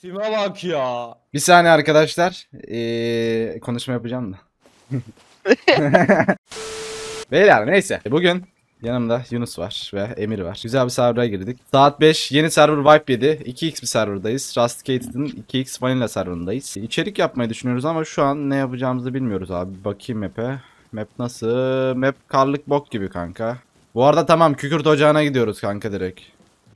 Time bak ya. Bir saniye arkadaşlar. Ee, konuşma yapacağım da. Beyler neyse. Bugün yanımda Yunus var ve Emir var. Güzel bir server'a girdik. Saat 5 yeni server wipe yedi. 2x bir serverdayız. Rusticated'ın 2x vanilla serverındayız. İçerik yapmayı düşünüyoruz ama şu an ne yapacağımızı bilmiyoruz abi. Bakayım map'e. Map nasıl? Map karlık bok gibi kanka. Bu arada tamam kükürt ocağına gidiyoruz kanka direkt.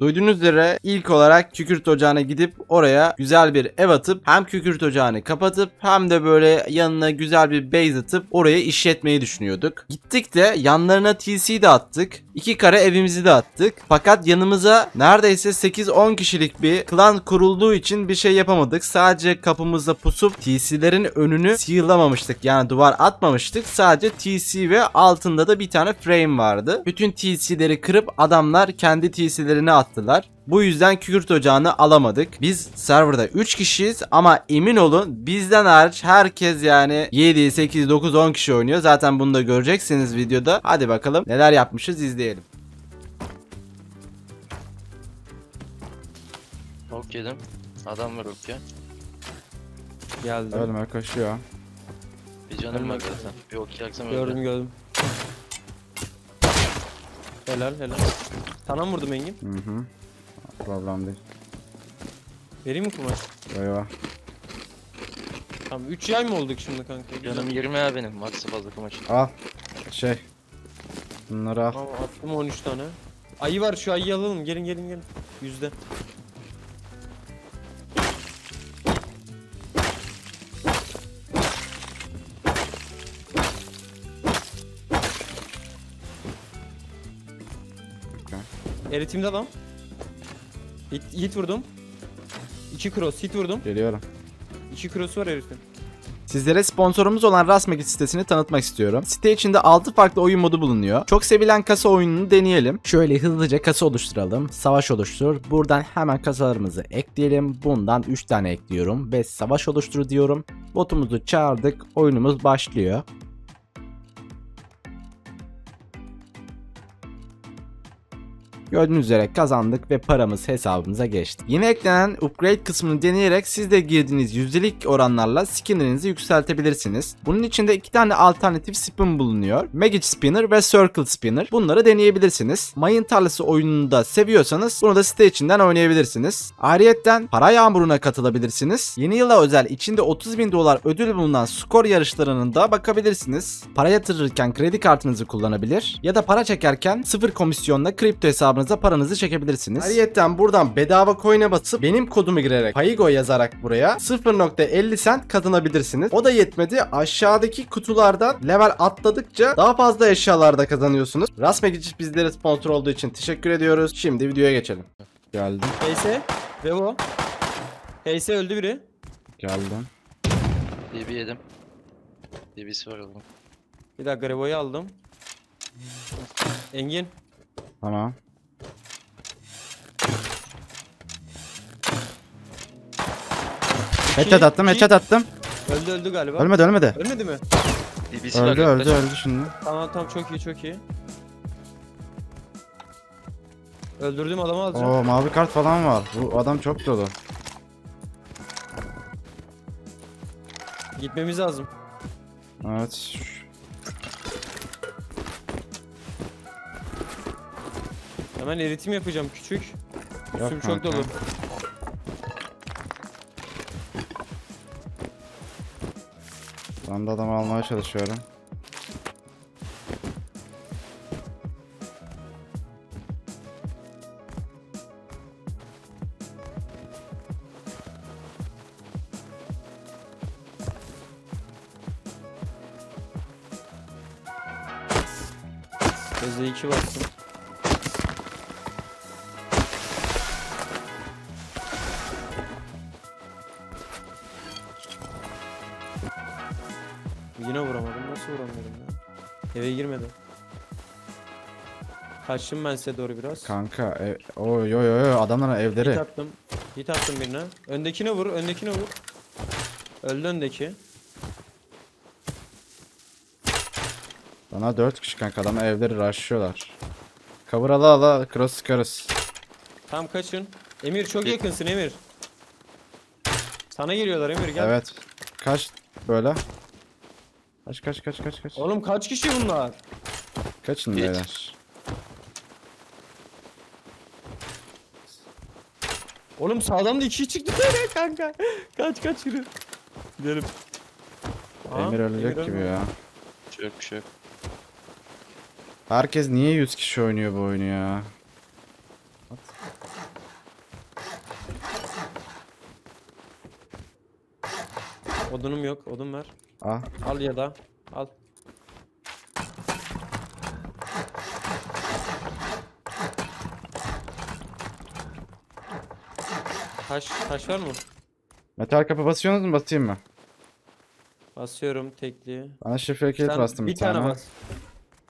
Duyduğunuz üzere ilk olarak kükürt ocağına gidip oraya güzel bir ev atıp hem kükürt ocağını kapatıp hem de böyle yanına güzel bir base atıp oraya işletmeyi düşünüyorduk. Gittik de yanlarına TC de attık. İki kare evimizi de attık. Fakat yanımıza neredeyse 8-10 kişilik bir klan kurulduğu için bir şey yapamadık. Sadece kapımızda pusup TC'lerin önünü sihirlamamıştık. Yani duvar atmamıştık. Sadece TC ve altında da bir tane frame vardı. Bütün TC'leri kırıp adamlar kendi TC'lerini attılar. Bu yüzden kükürt ocağını alamadık. Biz serverda 3 kişiyiz ama emin olun bizden hariç herkes yani 7, 8, 9, 10 kişi oynuyor. Zaten bunu da göreceksiniz videoda. Hadi bakalım neler yapmışız izleyelim. Ok yedim. Adam var ok ya. Geldim. Ölme koşuyor. Bir canım var zaten. Bir ok yaksam Gördüm öldü. gördüm. Helal helal. Sana mı vurdum Engin? Hı hı. Problem değil. Vereyim mi kumaş? Eyvah. Tamam 3 yay mı olduk şimdi kanka? Güzel. Canım 20 ya benim. Max'ı fazla kumaş. Al. Şey. Bunları al. Tamam attım 13 tane. Ayı var şu ayıyı alalım gelin gelin gelin. Yüzde. Eritimde adam. Hit, hit vurdum. 2 cross hit vurdum. Geliyorum. 2 cross var herifin. Sizlere sponsorumuz olan Rastmagit sitesini tanıtmak istiyorum. Site içinde 6 farklı oyun modu bulunuyor. Çok sevilen kasa oyununu deneyelim. Şöyle hızlıca kasa oluşturalım. Savaş oluştur. Buradan hemen kasalarımızı ekleyelim. Bundan 3 tane ekliyorum ve savaş oluştur diyorum. Botumuzu çağırdık. Oyunumuz başlıyor. Gördüğünüz üzere kazandık ve paramız hesabımıza geçti. Yeni eklenen upgrade kısmını deneyerek siz de girdiğiniz yüzdelik oranlarla skinlerinizi yükseltebilirsiniz. Bunun içinde iki tane alternatif spin bulunuyor. Magic Spinner ve Circle Spinner. Bunları deneyebilirsiniz. Mayın tarlası oyununu da seviyorsanız bunu da site içinden oynayabilirsiniz. Ayrıyeten para yağmuruna katılabilirsiniz. Yeni yıla özel içinde 30 bin dolar ödül bulunan skor yarışlarının da bakabilirsiniz. Para yatırırken kredi kartınızı kullanabilir ya da para çekerken sıfır komisyonla kripto hesabınıza paranızı çekebilirsiniz. Ayrıyeten buradan bedava coin'e basıp benim kodumu girerek Paygo yazarak buraya 0.50 cent kazanabilirsiniz. O da yetmedi. Aşağıdaki kutulardan level atladıkça daha fazla eşyalarda kazanıyorsunuz. Rasmegic bizlere sponsor olduğu için teşekkür ediyoruz. Şimdi videoya geçelim. Geldim. Heyse. Revo. Heyse öldü biri. Geldim. DB yedim. DB'si var oğlum. Bir dakika Revo'yu aldım. Engin. Tamam. Headshot attım, headshot attım. Öldü öldü galiba. Ölmedi, ölmedi. Ölmedi mi? DB'si var. Öldü, öldü, öldü şimdi. Tamam tamam çok iyi çok iyi. Öldürdüğüm adamı alacağım. Oo, mavi kart falan var. Bu adam çok dolu. Gitmemiz lazım. Evet. Hemen eritim yapacağım küçük. Yok Üstüm çok kanka. dolu. Ben de adamı almaya çalışıyorum. Gözde 2 bassın. Kaçtım ben size doğru biraz. Kanka, ev... oy yo yo yo adamların Hit evleri. attım. Hit attım birine. Öndekine vur, öndekine vur. Öldü öndeki. Bana 4 kişi kanka adamın evleri rushlıyorlar. Cover ala ala cross sıkarız. Tam kaçın. Emir çok yakınsın Emir. Sana geliyorlar Emir gel. Evet. Kaç böyle? Kaç kaç kaç kaç kaç. Oğlum kaç kişi bunlar? Kaçın Hiç. beyler. Oğlum sağdan da iki çıktı kanka. Kaç kaç yürü. Gidelim. Aa, Emir ölecek Emir gibi ya. Bir şey bir şey. Herkes niye 100 kişi oynuyor bu oyunu ya? Odunum yok. Odun ver. Ah. Al ya da. Al. Taş, taş var mı? Metal kapı basıyorsunuz mu basayım mı? Basıyorum tekli. Bana şifre kilit Sen bastım bir bir, tane, bas.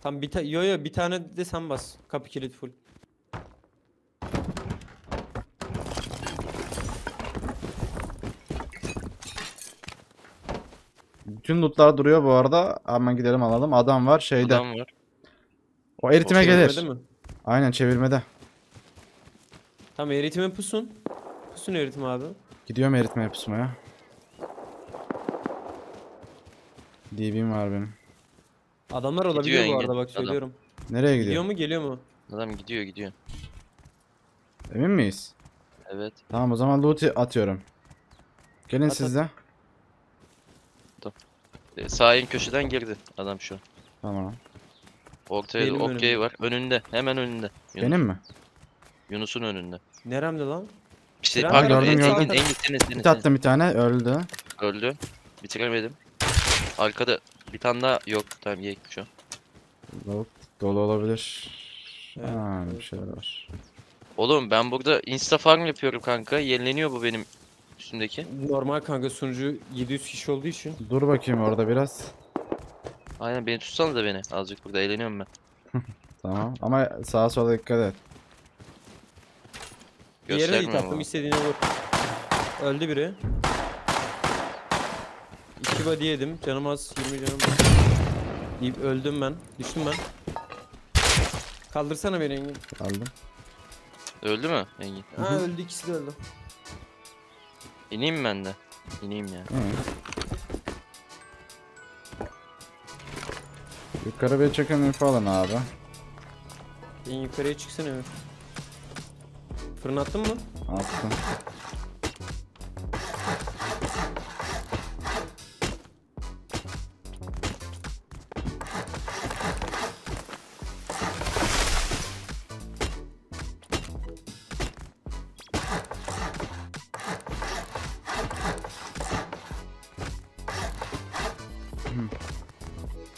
Tam bir ta yo yo bir tane de sen bas. Kapı kilit full. Bütün lootlar duruyor bu arada. Hemen gidelim alalım. Adam var şeyde. Adam var. O eritime O gelir. Mi? Aynen çevirmede. Tamam eritime pusun. Pusun eritim abi. Gidiyorum eritmeye pusmaya. DB'm var benim. Adamlar olabiliyor bu Engin, arada bak adam. söylüyorum. Nereye Gidiyor gidiyor? mu geliyor mu? Adam gidiyor gidiyor. Emin miyiz? Evet. Tamam o zaman loot atıyorum. Gelin At, siz de. E, sağ en köşeden girdi adam şu an. Tamam. Ortaya okey var. Önünde. Hemen önünde. Yunus, Benim mi? Yunus'un önünde. Neremde lan? İşte Tren pardon. gördüm, en, gördüm. Engin senin senin. Hit attım bir tane öldü. Öldü. Bitiremedim. Arkada bir tane daha yok. Tamam ye şu an. Loot dolu olabilir. Evet, ha, bir şeyler var. Oğlum ben burada insta farm yapıyorum kanka. Yenileniyor bu benim üstümdeki. Normal kanka sunucu 700 kişi olduğu için. Dur bakayım orada biraz. Aynen beni tutsanız da beni. Azıcık burada eğleniyorum ben. Tamam ama sağa sola dikkat et. Bir yere Göstermiyorum attım ama. istediğine vur. Öldü biri. İki body yedim. Canım az 20 canım var. Deyip öldüm ben. Düştüm ben. Kaldırsana beni Engin. Aldım. Öldü mü Engin? Ha öldü ikisi de öldü. İneyim ben de? İneyim ya. Hı. Yukarı bir çekin info alın abi. En yukarıya çıksana Emir. Fırın attın mı? Attım. Hmm.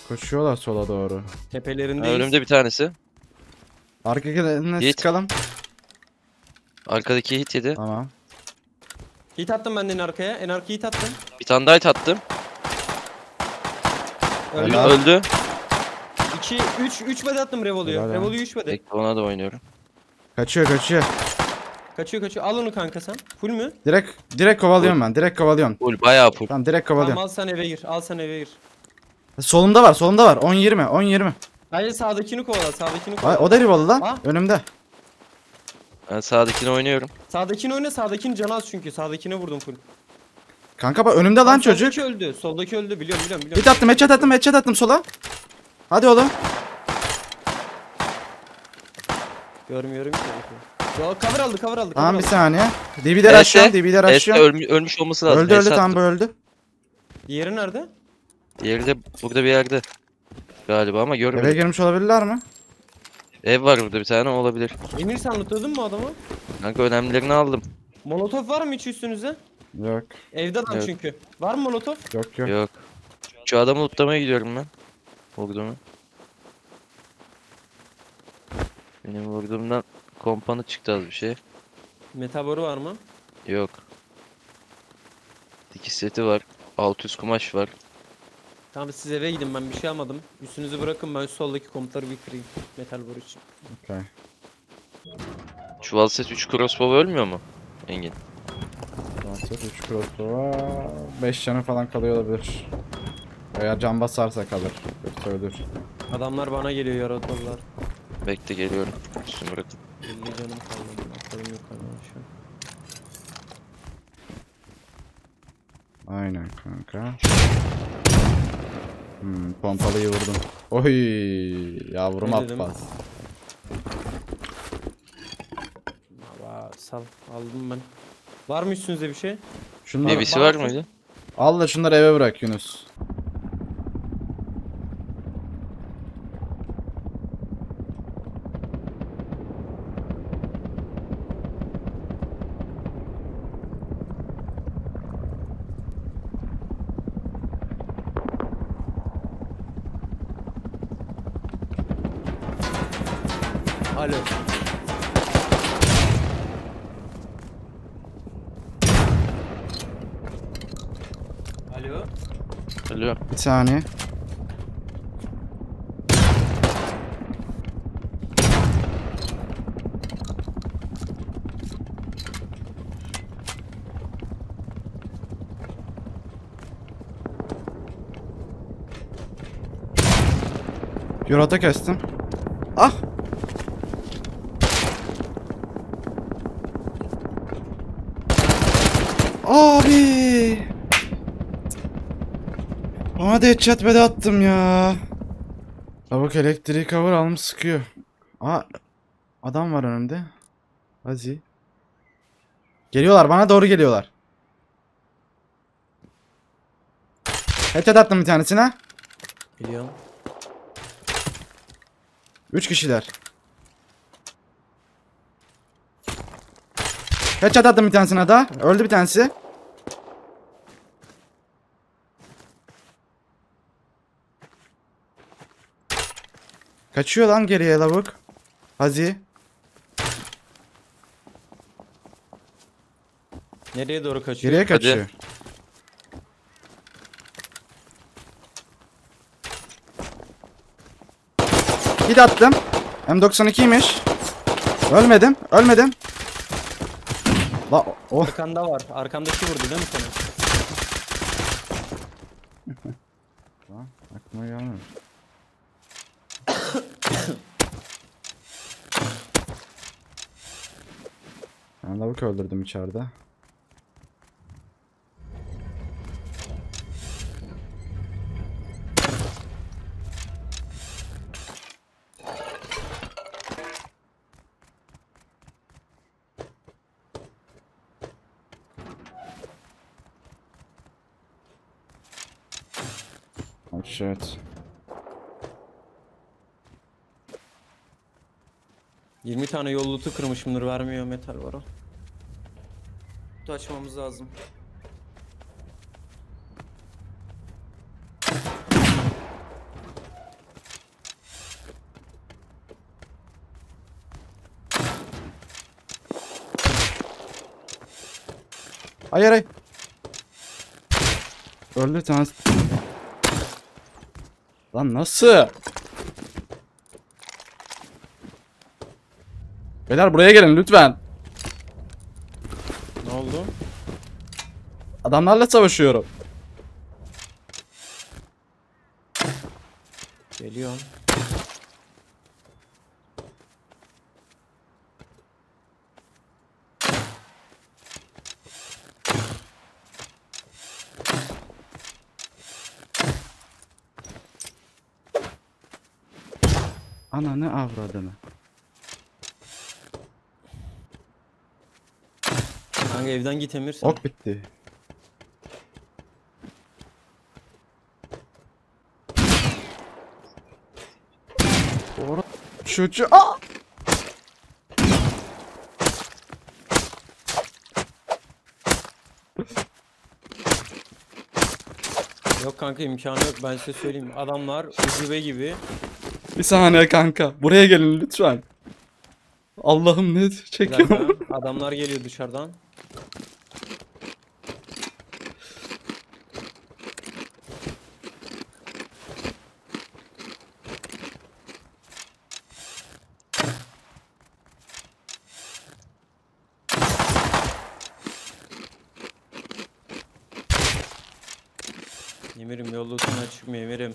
Koşuyorlar sola doğru. Tepelerindeyiz. önümde bir tanesi. Arkalarına Yiğit. sıkalım. Arkadaki hit yedi. Tamam. Hit attım ben de en arkaya. En arkaya hit attım. Bir tane daha hit attım. Öldü. Helal. Öldü. 2 3 3 body attım Revolu'ya. Helal ya. Revolu'yu 3 body. Bekle ona da oynuyorum. Kaçıyor kaçıyor. Kaçıyor kaçıyor. Al onu kanka sen. Full mü? Direkt direkt kovalıyorum ben. Direkt kovalıyorum. Full bayağı full. Tamam direkt Tamam kovalıyorum. al sen eve gir. Al sen eve gir. Solumda var, solumda var. 10 20, 10 20. Hayır sağdakini kovala. Sağdakini Ay, kovala. o da rivalı lan. Ha? Önümde. Ben sağdakini oynuyorum. Sağdakini oyna. Sağdakinin canı az çünkü. Sağdakine vurdum full. Kanka bak önümde lan çocuk. Soldaki öldü. Soldaki öldü. Biliyorum biliyorum biliyorum. Hit attım, headshot attım, headshot attım sola. Hadi oğlum. Görmüyorum ki. Yo cover aldı cover aldı. Tamam cover bir aldı. saniye. DB'ler aşağı, DB'ler Este aşağı. ölmüş, ölmüş olması lazım. Öldü öldü tam bu öldü. Diğeri nerede? Diğeri de burada bir yerde. Galiba ama Eve görmedim. girmiş olabilirler mi? Ev var burada bir tane olabilir. Emir sen lootladın mı adamı? Kanka önemlilerini aldım. Molotof var mı hiç üstünüzde? Yok, Evde adam Yok. çünkü. Var mı molotof? yok yok. Yok. Şu adamı lootlamaya gidiyorum ben. Vurduğumu. Benim vurduğumdan kompanı çıktı az bir şey. Metaboru var mı? Yok. Dikiş seti var. 600 kumaş var. Tamam siz eve gidin ben bir şey almadım. Üstünüzü bırakın ben soldaki komutları bir kırayım. Metal boru için. Okay. Çuval set 3 crossbow ölmüyor mu? Engin. Transfer 3 crossbow var. 5 canı falan kalıyor olabilir. Veya can basarsa kalır. Yoksa ölür. Adamlar bana geliyor yaratırlar. Bekle geliyorum. Üstümü bırakın. 50 canım kaldı. Atalım yukarıdan şu an. Aynen kanka. Hmm, pompalıyı vurdum. Oy yavrum Ne dedim? Abbas. Sal aldım ben. Var mı üstünüzde bir şey? Şunları Meyvesi var mıydı? al da şunları eve bırak Yunus. Alo. Alo. Alo. Bir saniye. Yorata kestim. Ah! Abi! Da headshot bede attım ya. Lavuk elektriği cover almış sıkıyor. Aa, adam var önümde. Azi. Geliyorlar bana doğru geliyorlar. Headshot attım bir tanesine. Biliyorum. Üç kişiler. Headshot attım bir tanesine daha. Öldü bir tanesi. Kaçıyor lan geriye lavuk. Hazi. Nereye doğru kaçıyor? Geriye kaçıyor. Hit attım. M92'ymiş. Ölmedim. Ölmedim. La o. Arkanda var. Arkandaki vurdu değil mi seni? Aklıma gelmedi. Lavuk öldürdüm içeride. Oh shit. 20 tane yol loot'u kırmışımdır vermiyor metal var o. Kutu açmamız lazım. Hayır hayır. Öldü tanesi. Lan nasıl? Beyler buraya gelin lütfen. Ne oldu? Adamlarla savaşıyorum. Geliyorum. Ananı avradını. Kanka evden git Emir sen. Ok bitti. Doğru. Çocuğu. Aa! Yok kanka imkanı yok ben size söyleyeyim. Adamlar ucube gibi. Bir saniye kanka. Buraya gelin lütfen. Allah'ım ne Bir dakika, çekiyorum. adamlar geliyor dışarıdan. Emirim yol lootuna çıkmıyor Emirim.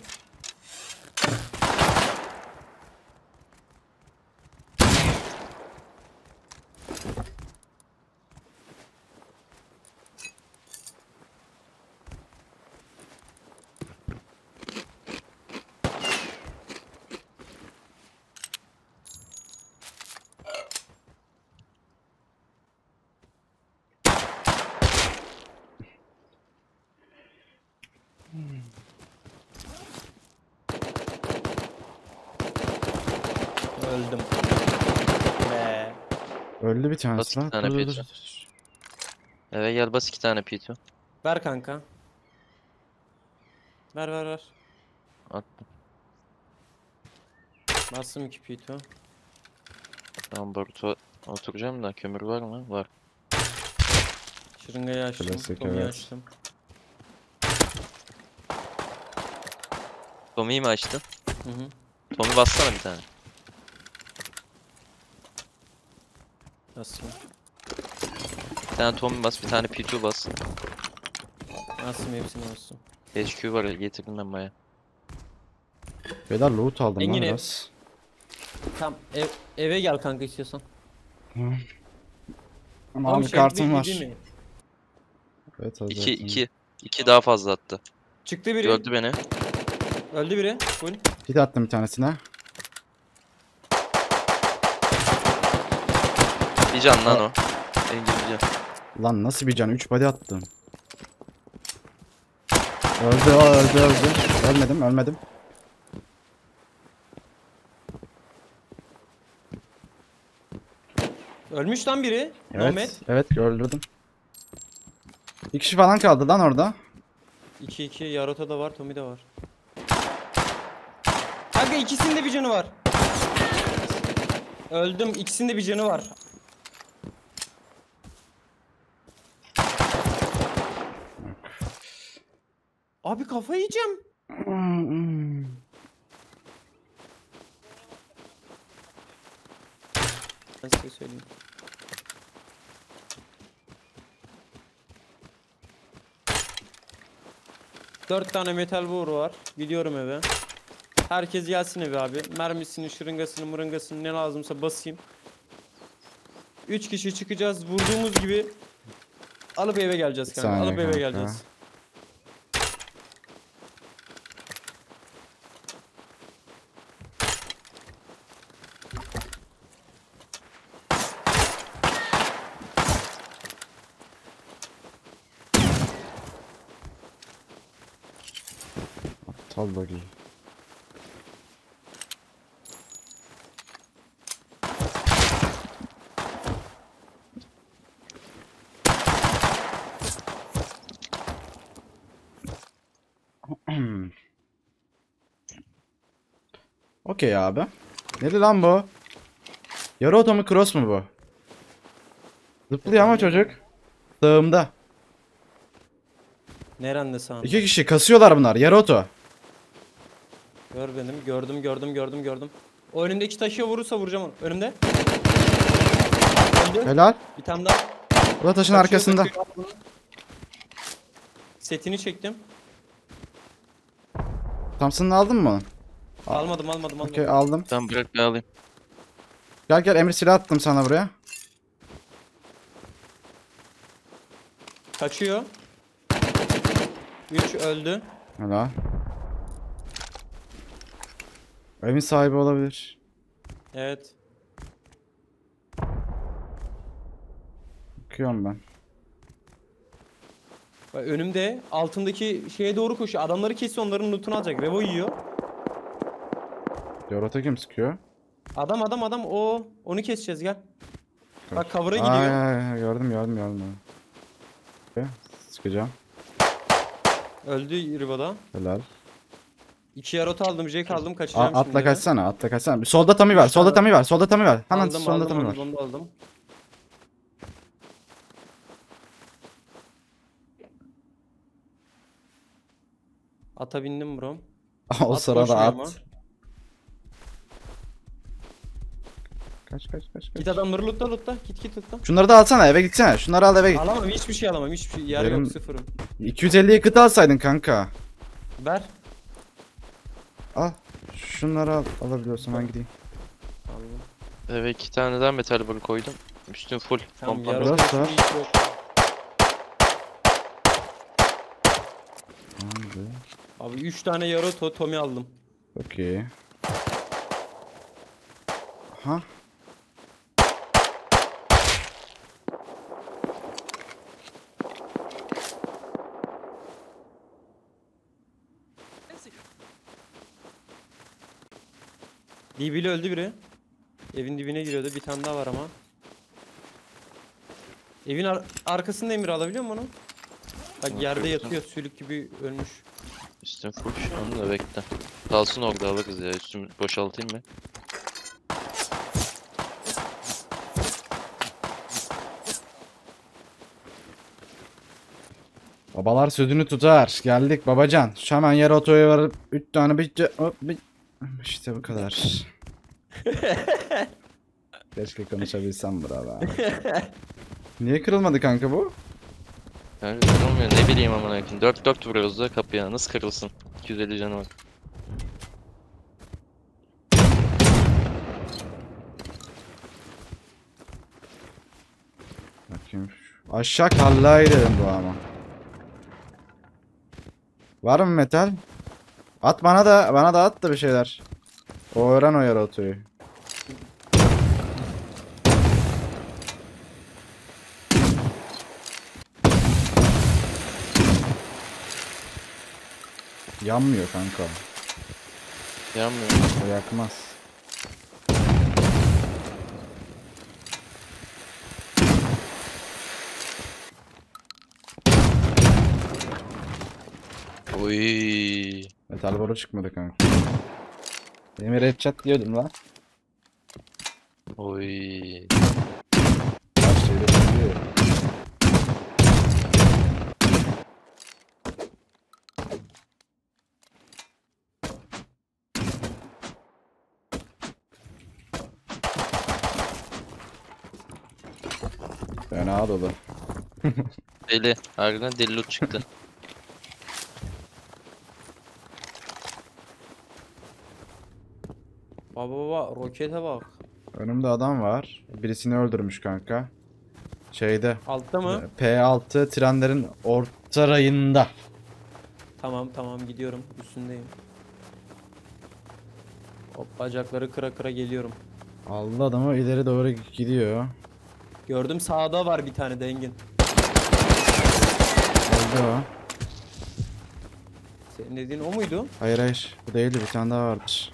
Öldüm. Be. Öldü bir tanesi Bas lan. tane Dur, dur, dur, dur. Eve gel bas iki tane P2. Ver kanka. Ver ver ver. Attım. Bastım iki pito. Tamam Boruto oturacağım da kömür var mı? Var. Şırıngayı açtım. Klasik, Tomi'yi evet. açtım. Tommy'yi mi açtın? Hı hı. Tommy bassana bir tane. Bastım. Bir tane Tommy bas, bir tane P2 bas. Bastım hepsini bastım. 5Q var getirdim ben baya. Beyler loot aldım lan Engin ev. biraz. Tamam ev, eve gel kanka istiyorsan. Ama Oğlum abi şey kartım değil var. mi? Evet 2 alacaktım. 2 2 daha fazla attı. Çıktı biri. Gördü beni. Öldü biri. Full. Hit attım bir tanesine. Bir can lan o. İngilizce. Lan nasıl bir can? 3 body attım. Öldü o öldü öldü. Ölmedim ölmedim. Ölmüş lan biri. Evet. Nomad. Evet öldürdüm. Bir kişi falan kaldı lan orada. 2-2 Yaroto da var, Tomi de var. Kanka ikisinde bir canı var. Öldüm. ikisinde bir canı var. Abi kafayı yiyeceğim. Ben size söyleyeyim. Dört tane metal boru var. Gidiyorum eve. Herkes gelsin eve abi. Mermisini, şırıngasını, mırıngasını ne lazımsa basayım. Üç kişi çıkacağız. Vurduğumuz gibi alıp eve geleceğiz kanka. saniye Alıp eve kanka. geleceğiz. Buggy. Okey abi. Neli lan bu? Yarı oto mu cross mu bu? Zıplıyor ama çocuk. Sağımda. Nerende sağında? İki kişi kasıyorlar bunlar. Yarı oto. Gör benim. Gördüm, gördüm, gördüm, gördüm. O önümdeki taşıya vurursa vuracağım onu. Önümde. Öldü. Helal. Bir tane daha. Bu da taşın Kaçıyor, arkasında. Setini çektim. Thompson'ını aldın mı? Al. Almadım, almadım, almadım. Okey aldım. Tamam bırak ben alayım. Gel gel Emre silah attım sana buraya. Kaçıyor. 3 öldü. Helal. Evin sahibi olabilir. Evet. Bakıyorum ben. Bak önümde altındaki şeye doğru koşuyor. Adamları kesiyor onların lootunu alacak. Revo yiyor. Yorota kim sıkıyor? Adam adam adam o onu keseceğiz gel. Bak cover'a gidiyor. ay, ay, gördüm gördüm gördüm. Okey, Sıkacağım. Öldü Rivo'da. Helal. İki yarot aldım, Jack aldım, A- kaçacağım atla şimdi kaçsana atla kaçsana. Solda Tami var solda Tami var solda Tami var. Hemen aldım, solda aldım, Tami var. aldım, onu da aldım. Ata bindim bro. o At sırada at. ama. Kaç kaç kaç kaç. Git adamları lootla lootla. Git git lootla. Şunları da alsana eve gitsene. Şunları al eve git. Alamam hiçbir şey alamam. Hiçbir şey. Yer Benim- yok sıfırım. 250 yakıt alsaydın kanka. Ver. Al. Şunları al. Alabiliyorsun ben gideyim. Aldım. Eve iki tane daha metal boru koydum. Üstün full. Tamam. Hadi. Abi 3 tane yarot Tommy aldım. Okey. Ha. DB'li öldü biri. Evin dibine giriyordu. Bir tane daha var ama. Evin ar- arkasında Emir alabiliyor musun onu? Bak Yok, yerde yatıyor sülük gibi ölmüş. Üstüm full şu anda bekle. Kalsın orada alırız ya. Üstümü boşaltayım mı? Babalar sözünü tutar. Geldik babacan. Şu hemen yer otoya varıp 3 tane bir... İşte bu kadar. Keşke konuşabilsem bravo. Niye kırılmadı kanka bu? Yani kırılmıyor ne bileyim amına koyayım. 4 4 vuruyoruz da kapıya. Nasıl kırılsın? 250 canı var. Bakayım. Aşağı kallaya gidelim bu ama. Var mı metal? At bana da bana da at da bir şeyler. O öğren o yer Yanmıyor kanka. Yanmıyor. O yakmaz. Oy. Metal boru çıkmadı kanka. Demir headshot diyordum lan. Oy. Her şeyde çıkıyor. Fena dolu. Deli. Harbiden deli loot çıktı. Baba baba rokete bak. Önümde adam var. Birisini öldürmüş kanka. Şeyde. Altta mı? P6 trenlerin orta rayında. Tamam tamam gidiyorum. Üstündeyim. Hop bacakları kıra kıra geliyorum. Aldı adamı ileri doğru gidiyor. Gördüm sağda var bir tane dengin. Öldü o. Senin dediğin o muydu? Hayır hayır. Bu değildi bir tane daha vardır.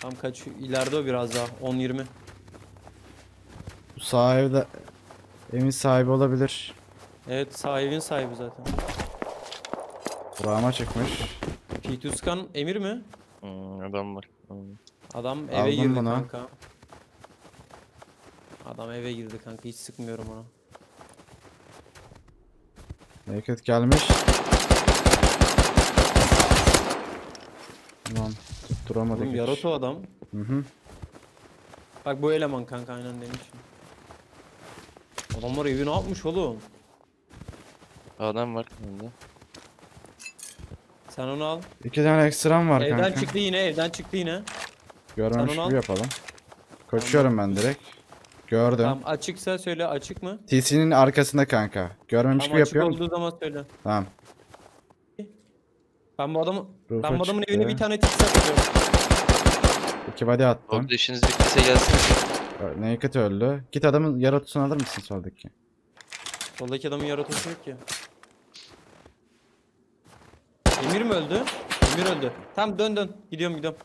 Tam kaç ileride o biraz daha 10-20. Bu sağ evde evin sahibi olabilir. Evet sahibin sahibi zaten. Burama çıkmış. Pituskan Emir mi? Hmm, adam var. Hmm. Adam eve Aldım girdi bunu. kanka. Adam eve girdi kanka hiç sıkmıyorum ona. Naked gelmiş. Ulan tutturamadık Oğlum hiç. Yaroto adam. Hı hı. Bak bu eleman kanka aynen demişim. Adamlar evi ne yapmış oğlum? Adam var. Önde. Sen onu al. İki tane ekstram var evden kanka. çıktı yine evden çıktı yine. Görmemiş Sen onu gibi al. yapalım. Koşuyorum ben direkt. Gördüm. Tamam açıksa söyle açık mı? TC'nin arkasında kanka. Görmemiş Tamam gibi açık yapıyorum. olduğu zaman söyle. Tamam. Ben bu adamı Rufa ben bu adamın çıktı. evine bir tane tik atıyorum. İki body attım. Orada işiniz bittiyse gelsin. Naked öldü. Git adamın yaratısını alır mısın soldaki? Soldaki adamın yaratıcısı yok ki. Emir mi öldü? Emir öldü. Tamam dön dön. Gidiyorum gidiyorum.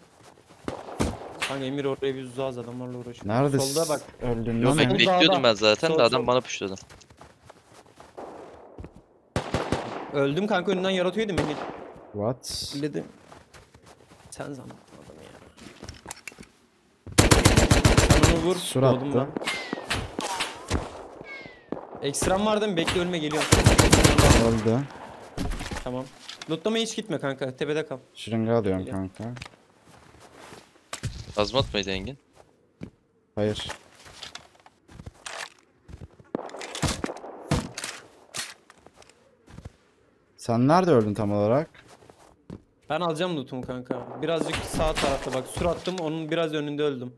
Kanka Emir oraya bir uzağız adamlarla uğraşıyor. Neredesin? Solda bak. Öldün Yok lan. Sol bekliyordum ben zaten Sol, de adam sol. bana puşladı. Öldüm kanka önünden yaratıyordu beni. What? Dedim. Sen zannettin adamı ya. Sen onu vur. Sur doğdum attı. ben. Ekstram var değil mi? Bekle ölme geliyor. Öldü. Tamam. Lootlamaya hiç gitme kanka. Tepede kal. Şırınga alıyorum Geliyor. kanka. Azmat mıydı Engin? Hayır. Sen nerede öldün tam olarak? Ben alacağım lootumu kanka. Birazcık sağ tarafta bak. Sur attım onun biraz önünde öldüm.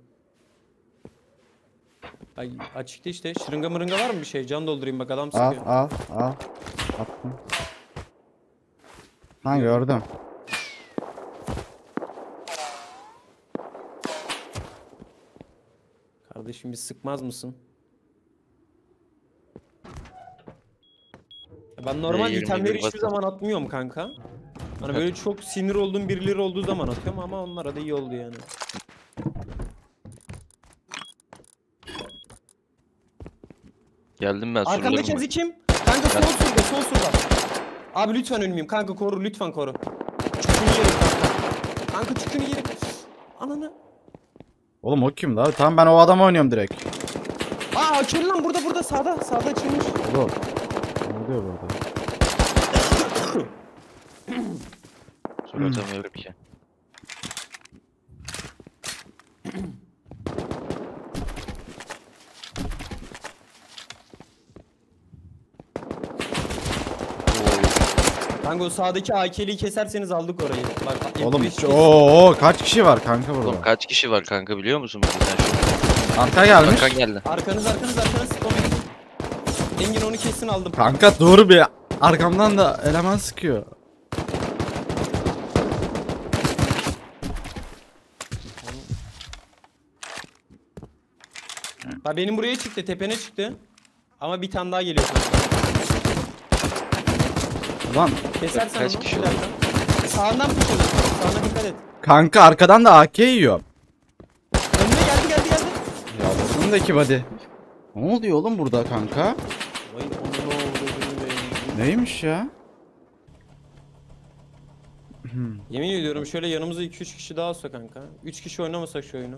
Ay açıkta işte. Şırınga mırınga var mı bir şey? Can doldurayım bak adam Al sıkıyor. al al. Attım. Ha gördüm. kardeşim bir sıkmaz mısın? Ben normal E20 itemleri hiçbir zaman atmıyorum kanka. Hani böyle çok sinir olduğum birileri olduğu zaman atıyorum ama onlara da iyi oldu yani. Geldim ben sorularım Arkamdaki var. kim? Kanka sol surda, sol surda. Abi lütfen ölmeyeyim. Kanka koru, lütfen koru. Çükünü yerim kanka. Kanka çükünü yerim. Ananı. Oğlum o kim la? Tamam ben o adamı oynuyorum direkt. Aa açıldı lan burada burada sağda sağda açılmış. Oğlum. Ne oluyor burada? Sur atamıyorum ki. Kanka o sağdaki AK'liyi keserseniz aldık orayı. Bak Oğlum F5 kes- ooo kaç kişi var kanka burada? Oğlum kaç kişi var kanka biliyor musun burada sen şu? Arka gelmiş. Hakan geldi. Arkanız arkanız arkanız. Engin onu kesin aldım. Kanka dur bir. Arkamdan da eleman sıkıyor. Ha benim buraya çıktı tepene çıktı. Ama bir tane daha geliyor. Ulan Kesersen Kaç onu. kişi bir dakika. Sağından puşladı. Sağına dikkat et. kanka arkadan da AK yiyor. Önüne geldi geldi geldi. Ya bundaki body. Ne oluyor oğlum burada kanka? Vay onu ne oldu be. Neymiş ya? Yemin ediyorum şöyle yanımıza 2-3 kişi daha olsa kanka. 3 kişi oynamasak şu oyunu.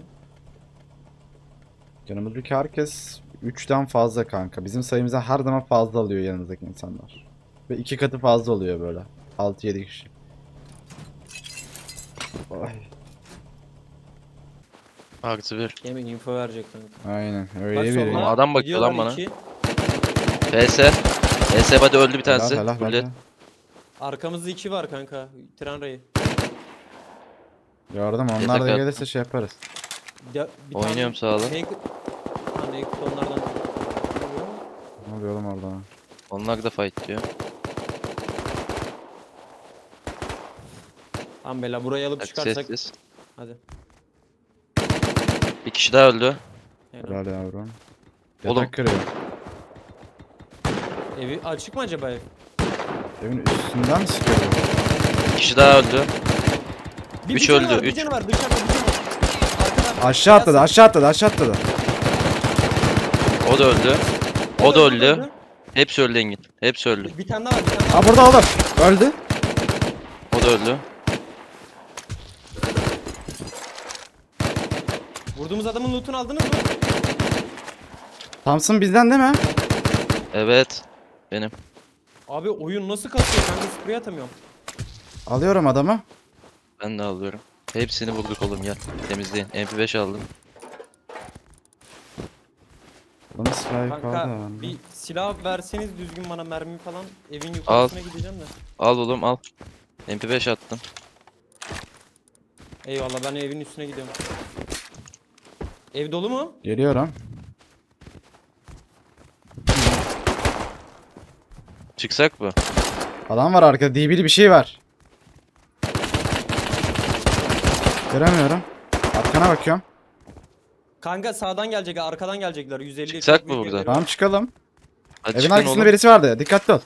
Yanımızdaki herkes 3'ten fazla kanka. Bizim sayımızdan her zaman fazla alıyor yanımızdaki insanlar. Ve iki katı fazla oluyor böyle. 6-7 kişi. Ay, Artı bir. Yemin info verecek kanka. aynen Bak öyle bir. soluna Adam bakıyor lan gidiyorlar bana. iki. PS. PS hadi öldü bir tanesi. Helal, helal, helal. Arkamızda 2 var kanka. Tren rayı. Gördüm onlar da gelirse şey yaparız. Bir bir Oynuyorum. Naked... Ha Naked onlardan. Ne oluyor oğlum orada? Onlar da fight diyor. Tamam bela burayı alıp çıkarsak. sessiz. Hadi. Bir kişi daha öldü. Helal. Yavrum. Oğlum. Yatak kırıyor. Evi açık mı acaba ev? Evin üstünden mi sıkıyor? Bir kişi daha öldü. Bir, Üç bir canı öldü, Var, bir üç. canı var. Dışarıda bir canı var. Arkadan. Aşağı atladı aşağı atladı aşağı atladı. O da öldü. O da öldü. Hepsi öldü Engin. Hepsi öldü. Bir tane daha var. Bir tane daha. Aa burada oğlum. Öldü. O da öldü. Vurduğumuz adamın lootunu aldınız mı? Thompson bizden değil mi? Evet. Benim. Abi oyun nasıl kasıyor kanka sprey atamıyorum. Alıyorum adamı. Ben de alıyorum. Hepsini vurduk oğlum gel. Temizleyin. MP5 aldım. Bunu silah yukarıda Kanka bende. bir silah verseniz düzgün bana mermi falan evin yukarısına gideceğim de. Al oğlum al. MP5 attım. Eyvallah ben evin üstüne gidiyorum. Ev dolu mu? Geliyorum. Çıksak mı? Adam var arkada. DB'li bir şey var. Göremiyorum. Arkana bakıyorum. Kanka sağdan gelecek arkadan gelecekler 150 Çıksak mı buradan? Tamam çıkalım. Hadi Evin çıkın arkasında oğlum. birisi vardı. Dikkatli ol.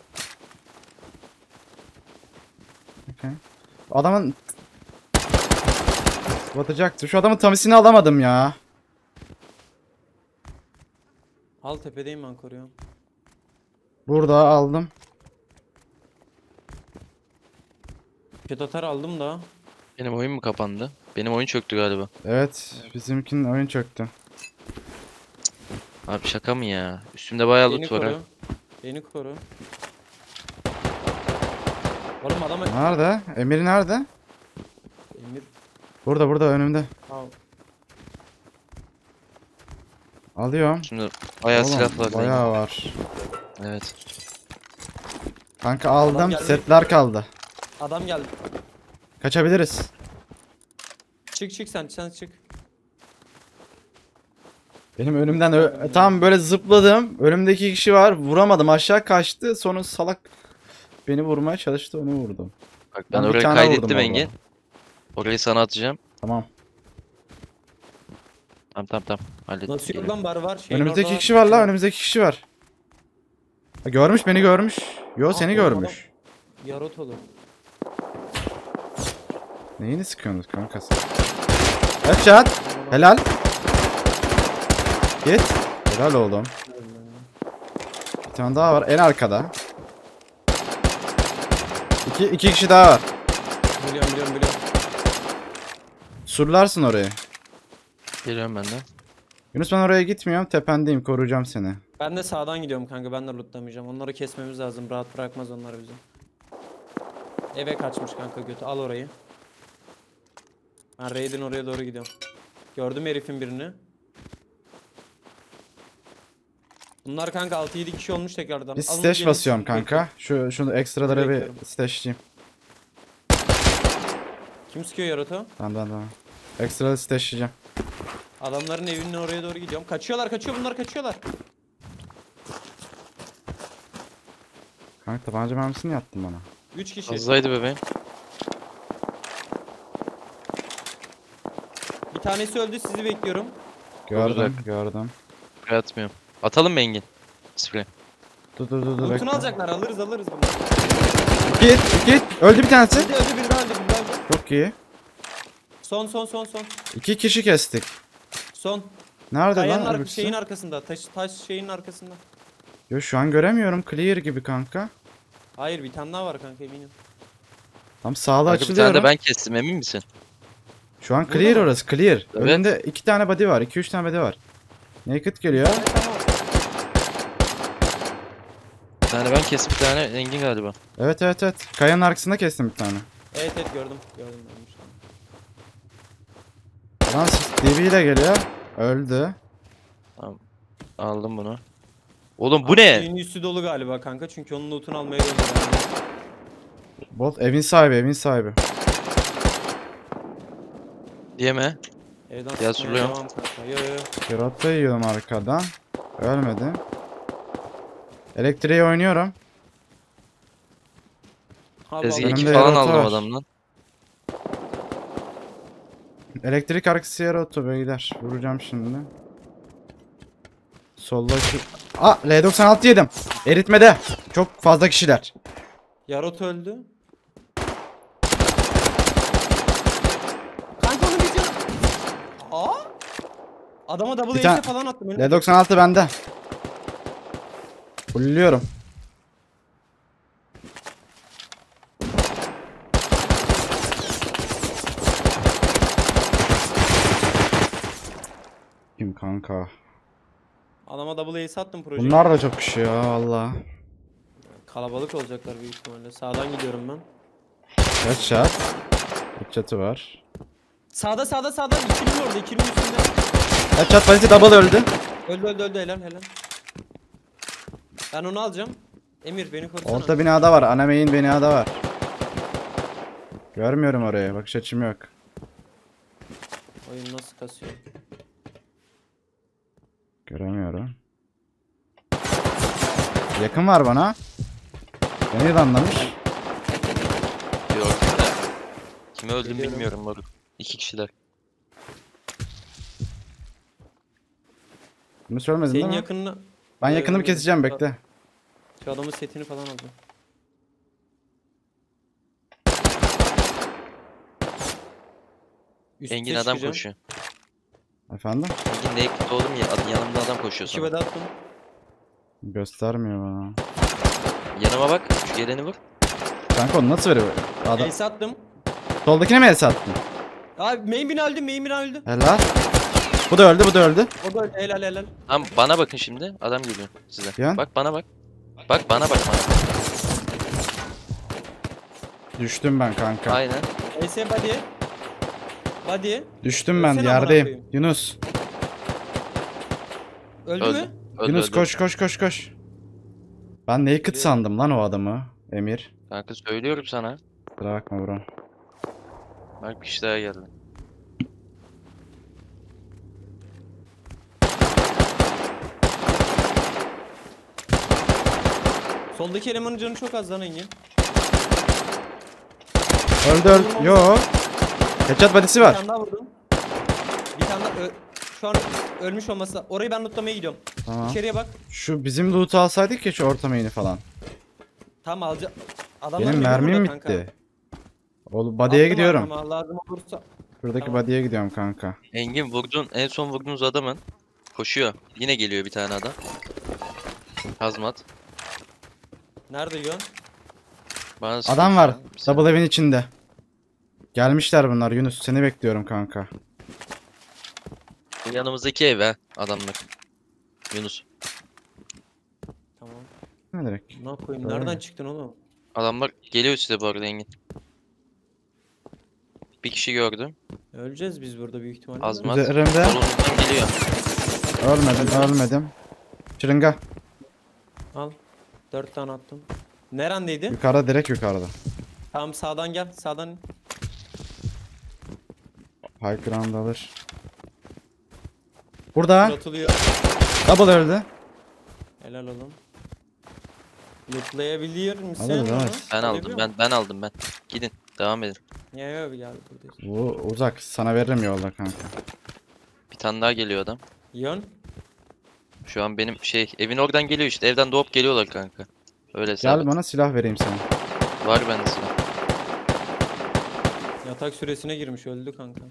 Okay. Adamın batacaktı. Şu adamın tamisini alamadım ya. Al tepedeyim ben koruyorum. Burada aldım. Ket atar aldım da. Benim oyun mu kapandı? Benim oyun çöktü galiba. Evet, bizimkinin oyun çöktü. Abi şaka mı ya? Üstümde bayağı Beni loot var ha. koru. Beni koru. Oğlum adam Nerede? Emir nerede? Emir. Burada burada önümde. Tamam. Alıyorum. Şimdi bayağı Oğlum, silah var. Bayağı var. Evet. Kanka aldım. geldi. Setler kaldı. Adam geldi. Kaçabiliriz. Çık çık sen sen çık. Benim önümden ö- tam böyle zıpladım. Önümdeki kişi var. Vuramadım. Aşağı kaçtı. Sonra salak beni vurmaya çalıştı. Onu vurdum. Bak ben, Ben bir orayı tane vurdum kaydettim orada. Engin. Orayı sana atacağım. Tamam. Tamam tamam tamam. Hallettim. Nasıl yok lan bar var. Şeyin önümüzdeki orada- kişi var la. Önümüzdeki kişi var. Ha, görmüş beni görmüş. Yo seni oğlum, görmüş. Yarot olur. Neyini sıkıyorsunuz kankası? Headshot. Helal. Git. Helal oğlum. Bir tane daha var en arkada. İki, iki kişi daha var. Biliyorum biliyorum biliyorum. Surlarsın orayı. Geliyorum ben de. Yunus ben oraya gitmiyorum. Tependeyim koruyacağım seni. Ben de sağdan gidiyorum kanka ben de lootlamayacağım. Onları kesmemiz lazım. Rahat bırakmaz onlar bizi. Eve kaçmış kanka götü. Al orayı. Ben raid'in oraya doğru gidiyorum. Gördüm herifin birini. Bunlar kanka 6-7 kişi olmuş tekrardan. Bir Alın stash gelin, basıyorum kanka. Şu şunu ekstraları bir Bekliyorum. stashlayayım. Kim sıkıyor Yaratı? Tamam tamam tamam. Ekstra stashlayacağım. Adamların evinin oraya doğru gidiyorum. Kaçıyorlar kaçıyor bunlar kaçıyorlar. Kanka tabanca mermisini yattın bana. 3 kişi. Fazlaydı bebeğim. Bir tanesi öldü sizi bekliyorum. Gördüm Olacak. gördüm. Sprey atmıyorum. Atalım mı Engin? Sprey. Dur dur dur dur. Loot'unu bekle. alacaklar alırız alırız bunu. Git git. Öldü bir tanesi. Öldü öldü bir daha öldü bir daha öldü. Çok iyi. Son son son son. İki kişi kestik. Son. Nerede Kayanın lan ar- öbürsü? şeyin arkasında. Taş taş şeyin arkasında. Yo şu an göremiyorum. Clear gibi kanka. Hayır bir tane daha var kanka eminim. Tam sağda Kanka bir tane açılıyorum. de ben kestim emin misin? Şu an Burada clear mı? orası clear. Evet. Önünde iki tane body var. iki üç tane body var. Naked geliyor. Tamam. Bir tane ben kestim bir tane Engin galiba. Evet evet evet. Kayanın arkasında kestim bir tane. Evet evet gördüm. Gördüm ölmüş. Lan DB ile geliyor. Öldü. Aldım bunu. Oğlum bu ne? Şeyin üstü dolu galiba kanka çünkü onun lootunu almaya gönderdim. Bot evin sahibi evin sahibi. Diyeme. Evden Ya, sıkmaya sürüyorum. devam kanka. Yo yo yo. Kirota yiyorum arkadan. Ölmedi. Elektriği oynuyorum. Tezgah vallahi. 2 Önümde falan aldım var. adamdan. Elektrik arkası yere otu beyler. Vuracağım şimdi. Solda şu... Aa L96 yedim. Eritmede. Çok fazla kişiler. Yarot öldü. Kanka onu can- Aa! Adama double Bir tane- falan attım. önüne. L96 bende. Fulluyorum. Kim kanka? Adama double ace attım proje. Bunlar da çok kişi ya valla. Kalabalık olacaklar büyük ihtimalle. Sağdan gidiyorum ben. Headshot. Headshot'ı var. Sağda sağda sağda. İkilinin orada. İkilinin üstünde. Headshot balisi double öldü. Öldü öldü öldü helal helal. Ben onu alacağım. Emir beni korusana. Orta binada var. Ana main binada var. Görmüyorum oraya. Bakış açım yok. Oyun nasıl kasıyor? Göremiyorum. Yakın var bana. Beni yılanlamış. Yok. Kimi öldüm Geliyorum. bilmiyorum moruk. İki kişiler. Bunu söylemedin değil Senin mi? yakınına... Ben Ee, yakınımı keseceğim bekle. Şu adamın setini falan aldım. Üste Engin adam çıkacağım. koşuyor. Efendim? Engin naked oğlum ya ad- yanımda adam koşuyor sana. bede attım. Göstermiyor bana. Yanıma bak şu geleni vur. Kanka onu nasıl veriyor? Adam. Ace attım. Soldakine mi el sattın? Abi main bin öldü, main bin öldü. Helal. Bu da öldü bu da öldü. O da öldü, helal helal. Tamam bana bakın şimdi. Adam geliyor size. Ya. Bak bana bak. Bak bana bak bana. Düştüm ben kanka. Aynen. Ace body. Body. Düştüm ben Ölsene amına yerdeyim. koyayım. Yunus. Öldü, Öldü. mü? Öldü, Yunus öldü. koş koş koş koş. Ben naked sandım lan o adamı. Emir. Kanka söylüyorum sana. Kusura bakma bro. Bak bir kişi daha geldi. Soldaki elemanın canı çok az lan Engin. Öldü öldü. Yo. Headshot body'si Bir var. tane daha vurdum. Bir tane daha ö- şu an ölmüş olması. Orayı ben lootlamaya gidiyorum. Tamam. İçeriye bak. Şu bizim loot'u alsaydık ya şu orta main'i falan. Tam alacağım. Adamlar Benim mermim kanka. bitti. Oğlum body'ye Attım gidiyorum. arkama, lazım olursa. Şuradaki Tamam. body'ye gidiyorum kanka. Engin vurdun en son vurduğunuz adamın koşuyor. Yine geliyor bir tane adam. Hazmat. Nerede yiyorsun? Bana Adam var. Bir saniye. Double evin içinde. Gelmişler bunlar Yunus. Seni bekliyorum kanka. Yanımızdaki ev ha adamlar. Yunus. Tamam. Ne direkt? Ne koyayım? Nereden çıktın oğlum? Adamlar geliyor size bu arada Engin. Bir kişi gördüm. Öleceğiz biz burada büyük ihtimalle. Azmat. Üzerimde. Solundan geliyor. Ölmedim ölmedim. Şırınga. Al. Dört tane attım. Nerendeydi? Yukarıda direkt yukarıda. Tamam sağdan gel. Sağdan. High ground alır. Burada. Atılıyor. Double öldü. Helal oğlum. Lootlayabiliyor misin? Alırız, alırız. Ben aldım ben ben aldım ben. Gidin devam edin. musun? Ya ya gel buradayız. Bu uzak. Sana veririm yolda kanka. Bir tane daha geliyor adam. Yön. Şu an benim şey evin oradan geliyor işte evden doğup geliyorlar kanka. Öyle Gel et. bana silah vereyim sana. Var bende silah. Yatak süresine girmiş öldü kanka.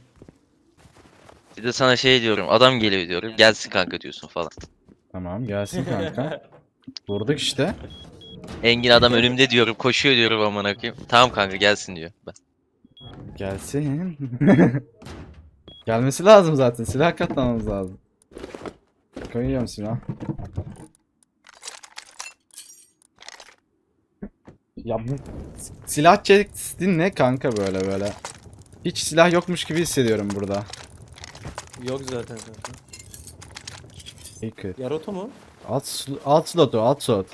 Bir de sana şey diyorum adam geliyor diyorum gelsin kanka diyorsun falan. Tamam gelsin kanka. Vurduk işte. Engin adam önümde diyorum koşuyor diyorum amına koyayım. Tamam kanka gelsin diyor. Ben. Gelsin. Gelmesi lazım zaten. Silah katlamamız lazım. Koyuyorum silah. Ya bu silah çektin ne kanka böyle böyle. Hiç silah yokmuş gibi hissediyorum burada. Yok zaten zaten. İyi Yaroto mu? Alt, sl- alt slot o alt slot.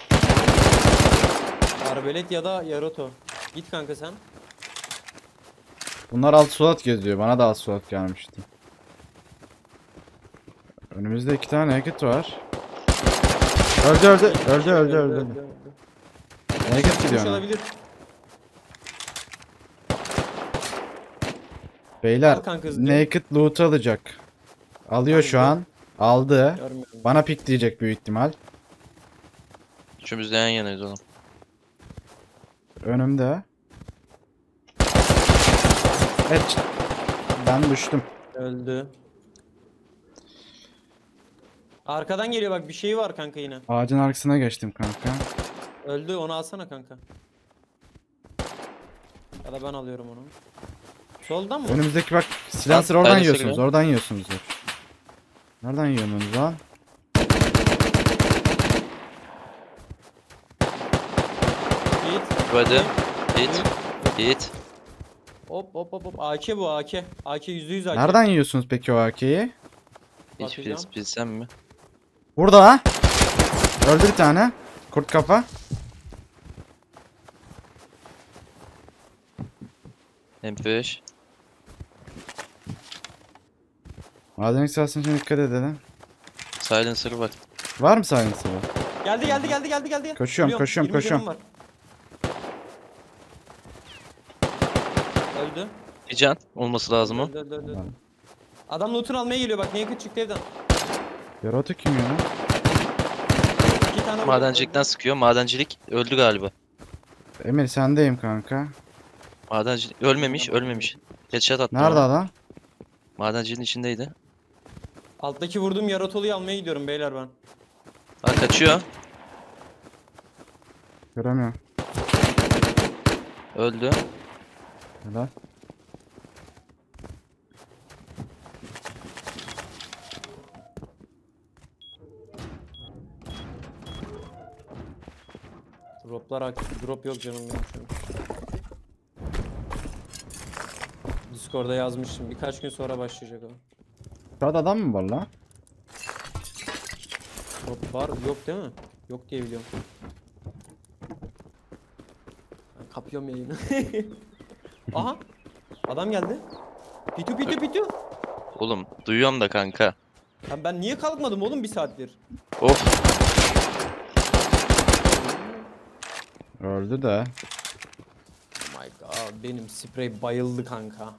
Arbelet ya da Yaroto. Git kanka sen. Bunlar alt slot geziyor. Bana da alt slot gelmişti. Önümüzde iki tane naked var. Öldü öldü. Öldü öldü öldü. Naked gidiyor ona. olabilir. Beyler Al kanka naked loot alacak. Alıyor şu an. Aldı. Görmüyorum. Bana pik diyecek büyük ihtimal. Üçümüz de yan yanayız oğlum. Önümde. Evet. Ben düştüm. Öldü. Arkadan geliyor bak bir şey var kanka yine. Ağacın arkasına geçtim kanka. Öldü onu alsana kanka. Ya da ben alıyorum onu. Soldan mı? Önümüzdeki bak silencer Al, oradan paylaşır yiyorsunuz. Oradan yiyorsunuzdur. Nereden yiyorsunuz lan? Git. Hadi. Hit. Hit. Hop hop hop hop. AK bu AK. AK %100 AK. Nereden yiyorsunuz peki o AK'yi? Hiç Bakacağım. bil- bilsem mi? Burada ha. Öldü bir tane. Kurt kafa. MP5. Maden istasyonu için dikkat edelim. Silencer var. Var mı silencer? Geldi geldi geldi geldi geldi. Koşuyorum, Biliyorum, koşuyorum, 20 canım koşuyorum. var. Öldü. Bir can olması lazım o. Öldü, öldü, öldü. Tamam. Adam loot'unu almaya geliyor bak naked çıktı evden. Yaratı kim ya? İki tane vurdu, Madencilikten sıkıyor. Madencilik öldü galiba. Emir sendeyim kanka. Madencilik ölmemiş, ölmemiş. Headshot attım. Nerede ona. adam? Madenciliğin içindeydi. Alttaki vurduğum yaratoluyu almaya gidiyorum beyler ben. Ha kaçıyor. Göremiyorum. Öldü. Helal. Droplar aktif. Drop yok canım benim şu an. Discord'da yazmıştım. Birkaç gün sonra başlayacak o. Şurada adam mı var lan? Drop var yok değil mi? Yok diye biliyorum. Ben kapıyorum yayını. Aha. Adam geldi. Pitu pitu pitu. Oğlum duyuyorum da kanka. Lan ben niye kalkmadım oğlum bir saattir? Of. Öldü de. Oh my god benim sprey bayıldı kanka.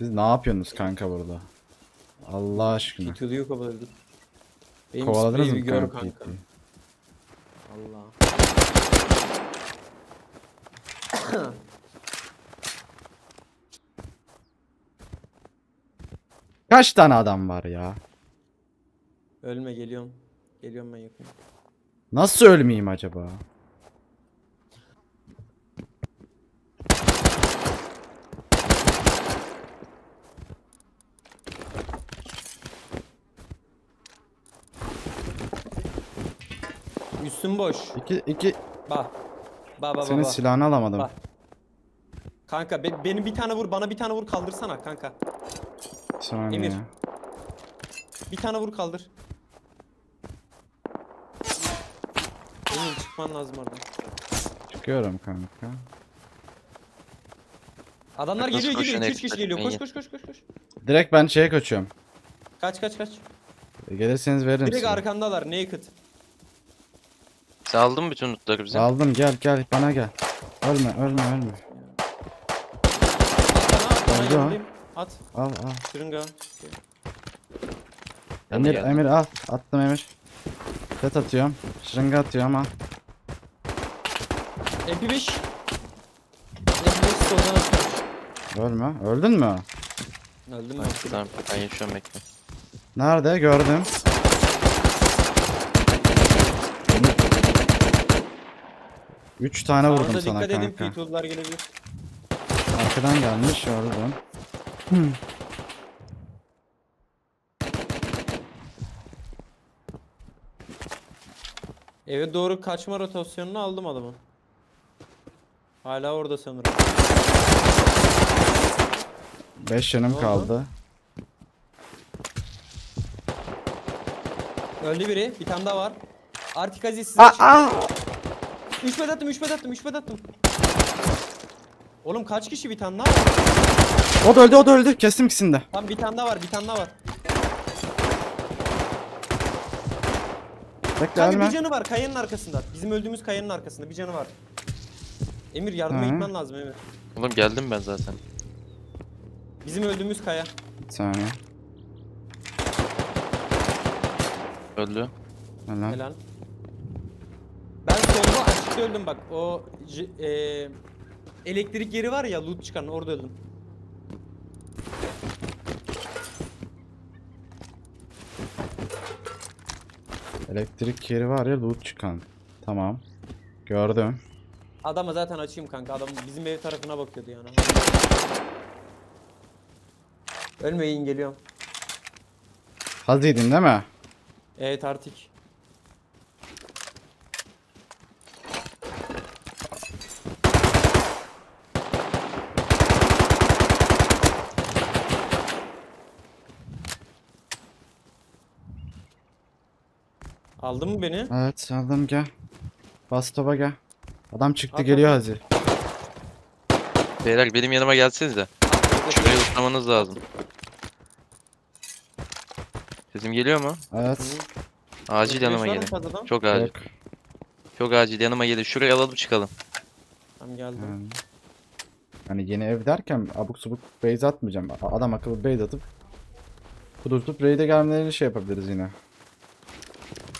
Siz ne yapıyorsunuz kanka burada? Allah aşkına. Pitu'yu kovaladık. Benim Kovaladınız mı kanka? kanka. Allah. Kaç tane adam var ya? Ölme geliyorum. Geliyorum ben yakın. Nasıl ölmeyeyim acaba? Üstün boş. İki, iki Bak. Bak bak senin bak. bak. silahını alamadım. Bak. Kanka be- beni bir tane vur bana bir tane vur kaldırsana kanka. Bir saniye. Emir. Bir tane vur kaldır. Emir çıkman lazım oradan. Çıkıyorum kanka. Adamlar geliyor geliyor. koşuyorsun 2-3 kişi geliyor. Koş koş koş koş koş. Direkt ben şeye kaçıyorum. Kaç kaç kaç. Gelirseniz veririm Direkt size. arkandalar naked. Aldın mı bütün lootları bize? Aldım gel gel bana gel. Ölme ölme ölme. Oldu ha. At. Al al. Şırınga. Ben Emir geldim. Emir al. Attım Emir. Set atıyorum. Şırınga atıyorum al. MP5. MP5 soldan atıyor. Ölme. Öldün mü? Öldüm mü? Tamam ben yaşıyorum bekle. Nerede? Gördüm. Üç tane vurdum Sağınıza sana dikkat edin kanka. P-Tool'lar gelebilir. Arkadan gelmiş oradan. Eve doğru kaçma rotasyonunu aldım adamı. Hala orada sanırım. Beş Ne yanım oldu? kaldı. Öldü biri. Bir tane daha var. Artık Aziz size aa! 3 bed attım 3 bed attım 3 bed attım. Oğlum kaç kişi bir tane daha var? O da öldü o da öldü. Kestim ikisini de. Tam bir tane daha var bir tane daha var. Bekle Kanka ölme. bir canı var kayanın arkasında. Bizim öldüğümüz kayanın arkasında bir canı var. Emir yardıma Hı. gitmen lazım Emir. Oğlum geldim ben zaten. Bizim öldüğümüz kaya. Bir saniye. Öldü. Helal. Helal. Ben solda açıkta öldüm bak. O j- eee, elektrik yeri var ya loot çıkan orada öldüm. Elektrik yeri var ya loot çıkan. Tamam. Gördüm. Adama zaten açayım kanka. Adam bizim ev tarafına bakıyordu yani. Ölmeyin geliyorum. Haziydin değil mi? Evet artık. Aldın mı beni? Evet aldım gel. Bas topa gel. Adam çıktı At, geliyor. Hazi. Beyler benim yanıma gelseniz de. Şurayı lootlamanız lazım. Sesim geliyor mu? Evet. Acil yanıma gelin. fazladan? Çok acil. Yok. Çok acil yanıma gelin. Şurayı alalım çıkalım. Tamam geldim. Yani. Hani yeni ev derken abuk subuk base atmayacağım. Adam akıllı base atıp kudurtup raid'e gelmelerini şey yapabiliriz yine.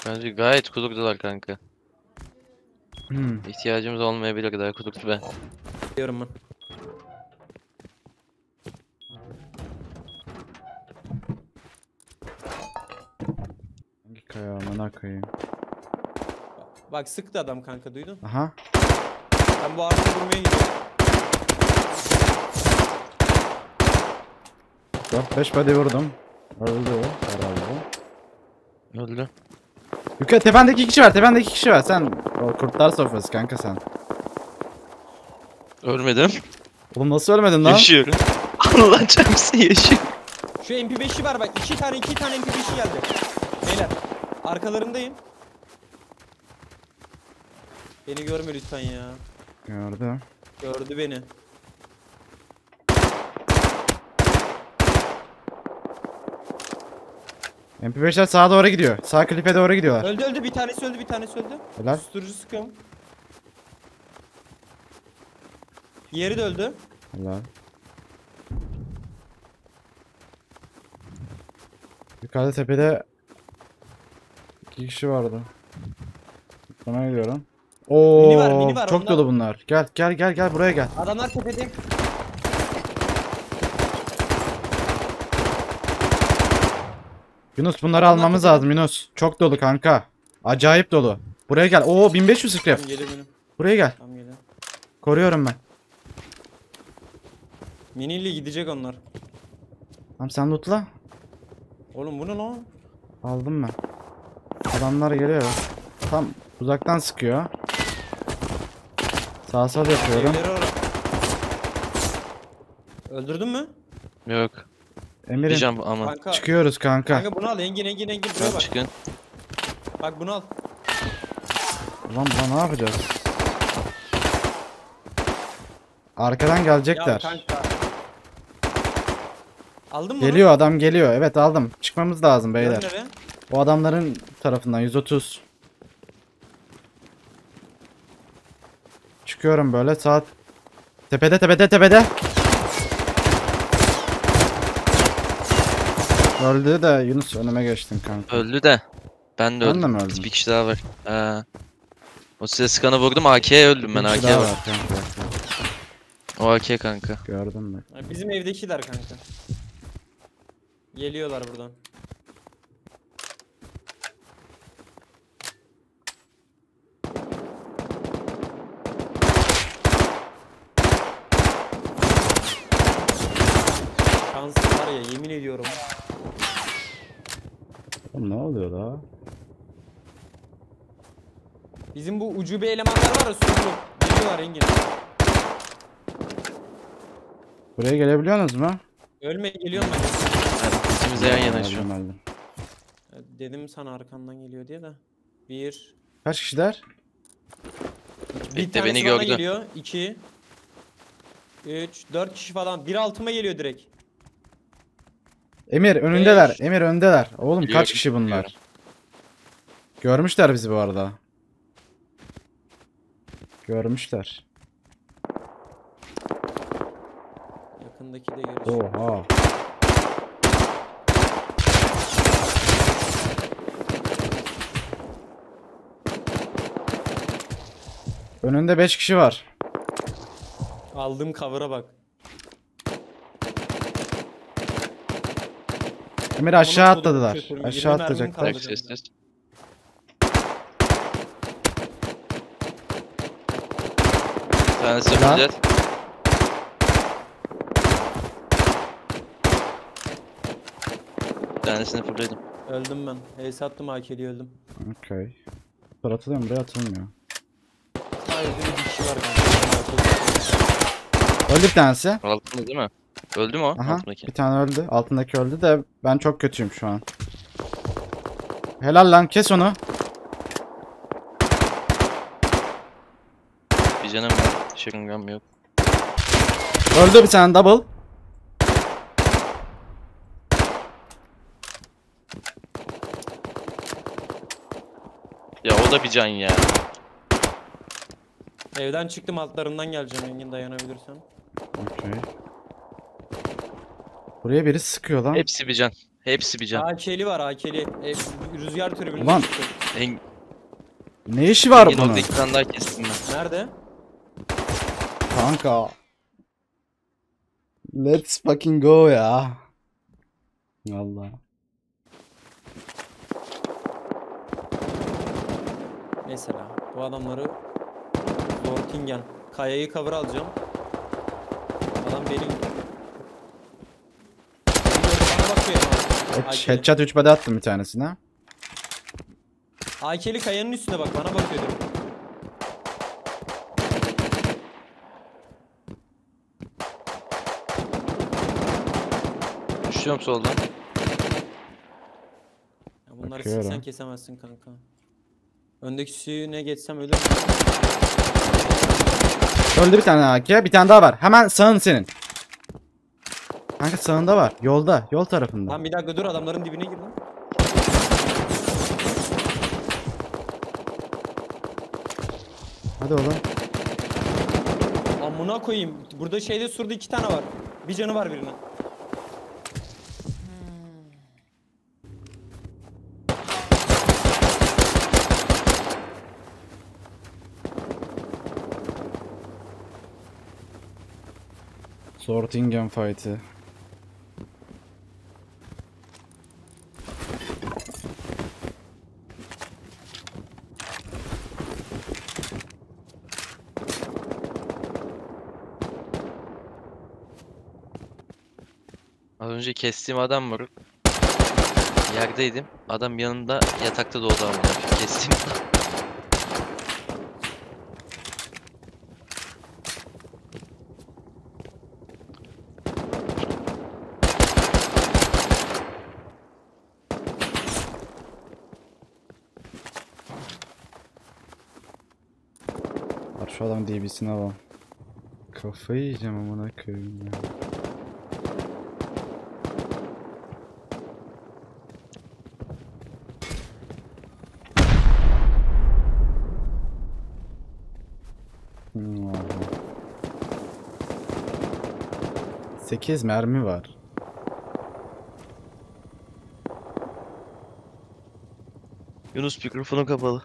Bence gayet kudurdular kanka. Hmm. İhtiyacımız olmayabilir kadar kudurdu be. Diyorum ben. Hangi kaya amına koyayım. Bak sıktı adam kanka duydun. Aha. Ben bu ağaçta vurmaya gidiyorum. 4-5 body vurdum. Öldü o herhalde. Öldü. Yukarı tependeki iki kişi var tependeki iki kişi var sen o kurtlar sofrası kanka sen. Ölmedim. Oğlum nasıl ölmedin lan? Yaşıyorum. Allah çarpsın yaşıyor. Şu MP5'i var bak. iki tane iki tane MP5'i geldi. Beyler. Arkalarındayım. Beni görme lütfen ya. Gördüm. Gördü beni. MP5'ler sağa doğru gidiyor. Sağ klipe doğru gidiyorlar. Öldü öldü bir tanesi öldü bir tanesi öldü. Helal. Susturucu sıkıyorum. Yeri de öldü. Helal. Yukarıda tepede iki kişi vardı. Bana gidiyorum. Oo, Mini var, mini var, çok onlar- dolu bunlar. Gel gel gel gel buraya gel. Adamlar tepede. Yunus bunları almamız lazım Yunus. Çok dolu kanka. Acayip dolu. Buraya gel. Oo 1500 scrap. Tamam geliyor benim. Buraya gel. Tamam geliyor. Koruyorum ben. Miniyle gidecek onlar. Tamam sen lootla. Oğlum bu ne lan? Aldım ben. Adamlar geliyor. Tam uzaktan sıkıyor. Sağ sol yapıyorum. Evleri ara. Öldürdün mü? Yok. Emir'im Diyeceğim ama. Kanka. çıkıyoruz kanka. Kanka bunu al. Engin Engin Engin buraya Tamam bak. çıkın. Bak bunu al. Ulan buna ne yapacağız? Arkadan Ya gelecekler. kanka. Aldın mı? Geliyor adam geliyor. Evet aldım. Çıkmamız lazım beyler. nereye? O adamların tarafından 130. Çıkıyorum böyle saat. Tepede tepede tepede. Öldü de Yunus önüme geçtin kanka. Öldü de. Ben de Ben de öldüm. mi öldüm? Bir kişi daha var. Ee, o size sıkanı vurdum AK'ye öldüm ben Bir kişi AK daha var. var kanka. O AK kanka. Gördüm ben. Bizim evdekiler kanka. Geliyorlar buradan. Şans var ya yemin ediyorum. Oğlum ne oluyor da? Bizim bu ucube elemanlar var ya sürüyor. Geliyorlar Engin. Buraya gelebiliyorsunuz mu? Ölme geliyorum ben. Yani ikimiz de yan yana şu. Dedim sana arkandan geliyor diye de. Bir. Kaç kişiler? Bir tanesi beni bana gördü. geliyor. İki. Üç. Dört kişi falan. Bir altıma geliyor direkt. Emir önündeler. Beş. Emir öndeler. Oğlum Biliyorum, kaç kişi bunlar? biliyorum. Görmüşler bizi bu arada. Görmüşler. Yakındaki de görüş. Oha. Önünde 5 kişi var. Aldığım cover'a bak. Emir aşağı atladılar. Aşağı mermim atlayacaklar. kaldı. Sessiz. Bir tanesi Lan. öldü. Bir tanesini fırladım. Öldüm ben. Ace attım AK'li öldüm. Okey. Buraya atılıyor mu? Buraya atılmıyor. Hayır bir kişi var kanka. Öldü bir tanesi. Altında değil mi? Öldü mü o? Aha. Altındaki. Bir tane öldü. Altındaki öldü de ben çok kötüyüm şu an. Helal lan kes onu. Bir canım var. Şırıngam yok. Öldü bir tane double. Ya o da bir can ya. Evden çıktım altlarından geleceğim Engin dayanabilirsen. Okey. Buraya biri sıkıyor lan. Hepsi bir can. Hepsi bir can. AK'li var AK'li. E, rüzgar tribünü. Ulan. En, Ne işi var en bunun? tane daha kestim ben. Nerede? Kanka. Let's fucking go ya. Allah. Mesela bu adamları Zortingen. Kayayı cover alacağım. Adam benim. Bakıyor AK'li. Headshot 3 body attım bir tanesine. AK'li kayanın üstüne bak bana bakıyor. Düşüyorum soldan. Ya bunları Bakıyorum. siksen kesemezsin kanka. Öndeki suyu ne geçsem ölür. Öldü bir tane AK. Bir tane daha var. Hemen sağın senin. Kanka sağında var. Yolda. Yol tarafında. Lan bir dakika dur adamların dibine gir lan. Hadi oğlum. Amına koyayım. Burada şeyde surda iki tane var. Bir canı var birinin. Sortingen fight'ı. Az önce kestiğim adam var. Yerdeydim. Adam yanında yatakta doğdu ama. Kestiğim. Var şu adam DB'sini alalım. Kafayı yiyeceğim amına koyayım ya. Hmm, abi. 8 mermi var. Yunus mikrofonu kapalı.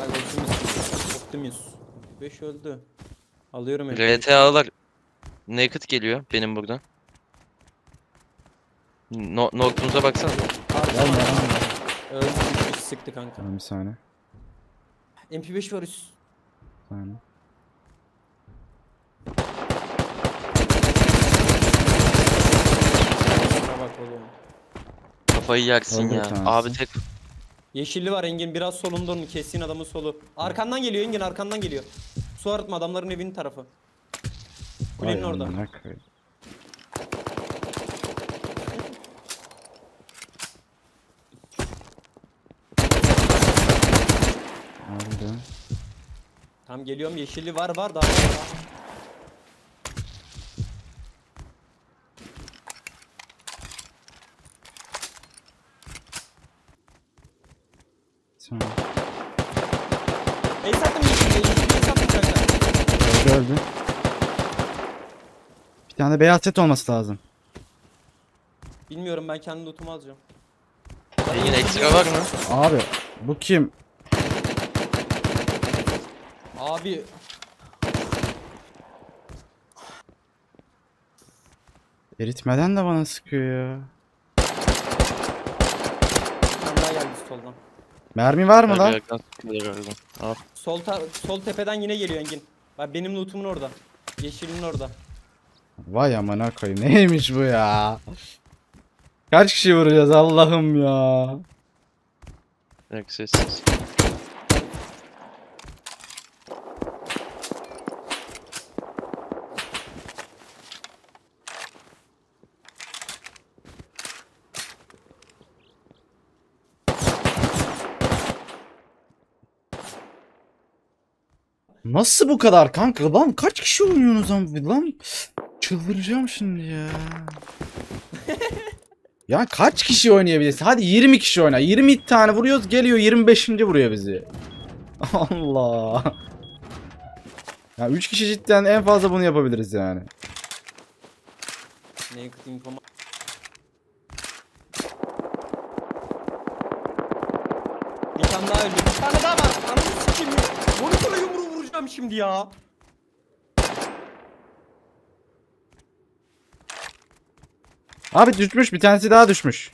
Bak Optimus. Optimus. 5 öldü. Alıyorum hep. RTA'lar naked geliyor benim buradan. No North'umuza baksana. Gelme lan. Öldü. üç sıktı kanka. Tamam bir saniye. MP5 var üst. Bir saniye. Bak oğlum. Kafayı yersin Öldü bir ya. tanesi. Abi tek Yeşilli var Engin biraz solunda onun kesin adamın solu. Arkandan geliyor Engin arkandan geliyor. Su arıtma adamların evinin tarafı. Kulenin orada. Tam geliyorum yeşilli var var daha. var. Tamam. Ey sattım yeşilli yeşilli ey sattım kanka. Öldü öldü. Bir tane beyaz set olması lazım. Bilmiyorum ben kendi lootumu alacağım. yine ekstra var mı? Abi bu kim? Abi Eritmeden de bana sıkıyor ya. daha geldi soldan. Mermi var mı lan? Al. Sol ta- sol tepeden yine geliyor Engin. Bak benim lootumun orada. Yeşilin orada. Vay amına koyayım. Neymiş bu ya? Kaç kişi vuracağız Allah'ım ya. Sessiz. Nasıl bu kadar kanka lan? Kaç kişi oynuyorsunuz lan? Çıldıracağım şimdi ya. ya kaç kişi oynayabilirsin? Hadi 20 kişi oyna. 20 tane vuruyoruz geliyor 25. vuruyor bizi. Allah. Ya 3 kişi cidden en fazla bunu yapabiliriz yani. Bir tane daha öldü. Bir tane daha var. Ananı sikeyim. Monitora yumruğu vuracağım şimdi ya. Abi düşmüş bir tanesi daha düşmüş.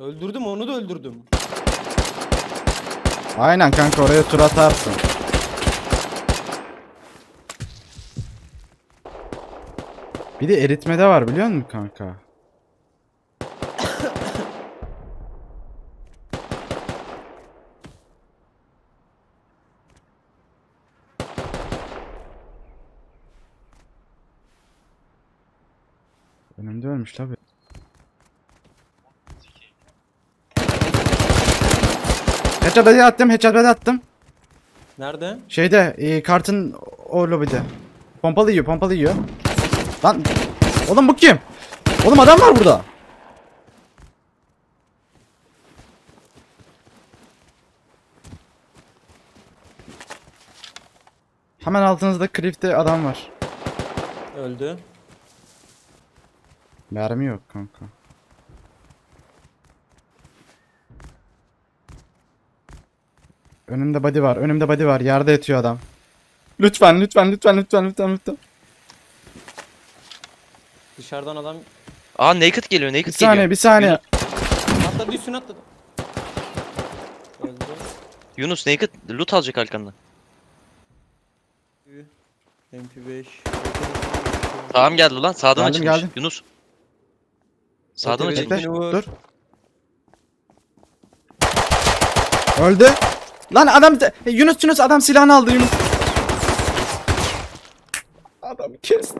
Öldürdüm onu da öldürdüm. Aynen kanka oraya tur atarsın. Bir de eritmede var biliyor musun kanka? Önümde ölmüş tabi. Headshot body attım, headshot body attım. Nerede? Şeyde, e, kartın o lobide. Pompalı yiyor, pompalı yiyor. Lan, oğlum bu kim? Oğlum adam var burada. Hemen altınızda Cliff'te adam var. Öldü. Mermi yok kanka. Önümde body var. Önümde body var. Yerde yatıyor adam. Lütfen, lütfen, lütfen, lütfen, lütfen, lütfen. Dışarıdan adam Aa naked geliyor naked Bir saniye geliyor. bir saniye. Atladı üstüne atladı. Yunus naked loot alacak arkandan. MP5. Sağım geldi lan sağdan Geldim, açılmış. geldim. Yunus. Sağdan açılmış. Bekle vur. dur. Öldü. Lan adam Yunus Yunus adam silahını aldı Yunus. Adam kes.